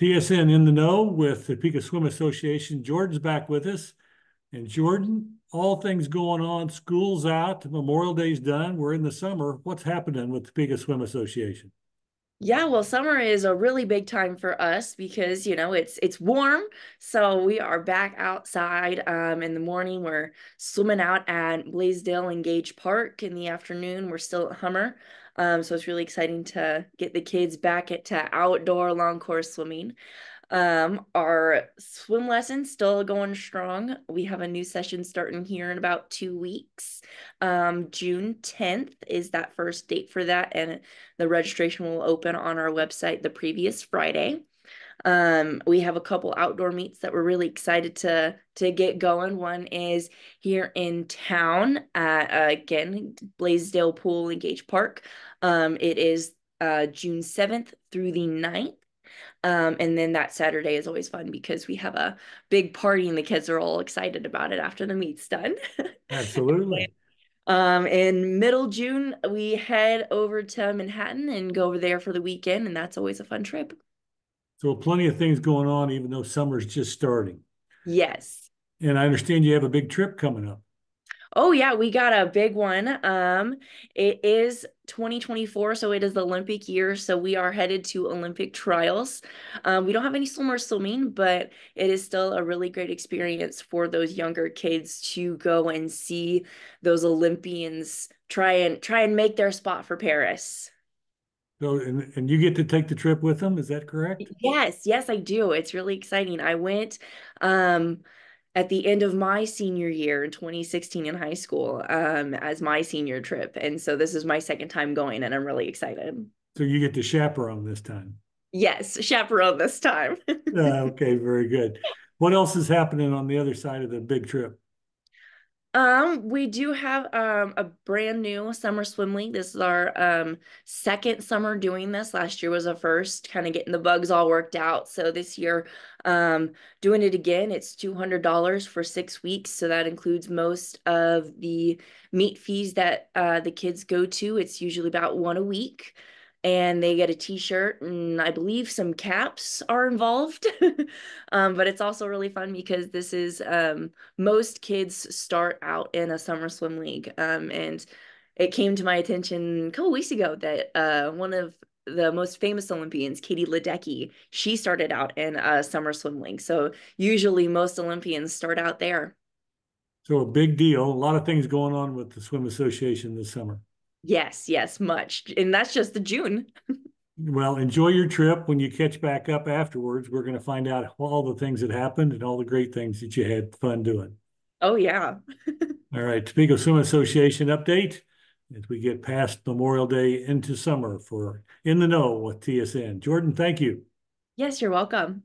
TSN in the know with the Topeka Swim Association. Jordan's back with us. And Jordan, all things going on, school's out, Memorial Day's done, we're in the summer. What's happening with the Topeka Swim Association? Yeah, well, summer is a really big time for us because, you know, it's it's warm. So we are back outside um, in the morning. We're swimming out at Blaisdell and Gage Park. In the afternoon, we're still at Hummer. Um, so it's really exciting to get the kids back into outdoor long course swimming. Um, our swim lessons still going strong. We have a new session starting here in about two weeks. Um, June 10th is that first date for that, and the registration will open on our website the previous Friday. Um, we have a couple outdoor meets that we're really excited to to get going. One is here in town at uh, again Blaisdell Pool and Gage Park. Um, it is uh, June 7th through the 9th. Um, and then that Saturday is always fun because we have a big party and the kids are all excited about it after the meet's done. Absolutely. um, in middle June, we head over to Manhattan and go over there for the weekend, and that's always a fun trip. So plenty of things going on, even though summer's just starting. Yes. And I understand you have a big trip coming up. Oh yeah, we got a big one. Um, it is 2024, so it is the Olympic year. So we are headed to Olympic trials. Um, we don't have any swimmer swimming, but it is still a really great experience for those younger kids to go and see those Olympians try and try and make their spot for Paris. So, and, and you get to take the trip with them, is that correct? Yes, yes, I do. It's really exciting. I went um at the end of my senior year in 2016 in high school um, as my senior trip. And so this is my second time going, and I'm really excited. So you get to chaperone this time. Yes, chaperone this time. uh, okay, very good. What else is happening on the other side of the big trip? Um, we do have um a brand new summer swim league. This is our um second summer doing this. Last year was a first, kind of getting the bugs all worked out. So this year, um, doing it again. It's two hundred dollars for six weeks. So that includes most of the meet fees that uh the kids go to. It's usually about one a week and they get a t-shirt and i believe some caps are involved. Um, but it's also really fun because this is um, most kids start out in a summer swim league um, and it came to my attention a couple weeks ago that uh, one of the most famous olympians katie ledecky she started out in a summer swim league. So usually most olympians start out there. So a big deal a lot of things going on with the swim association this summer Yes, yes, much. And that's just the June. well, enjoy your trip. When you catch back up afterwards, we're going to find out all the things that happened and all the great things that you had fun doing. Oh, yeah. all right. Topeka Swim Association update as we get past Memorial Day into summer for In the Know with TSN. Jordan, thank you. Yes, you're welcome.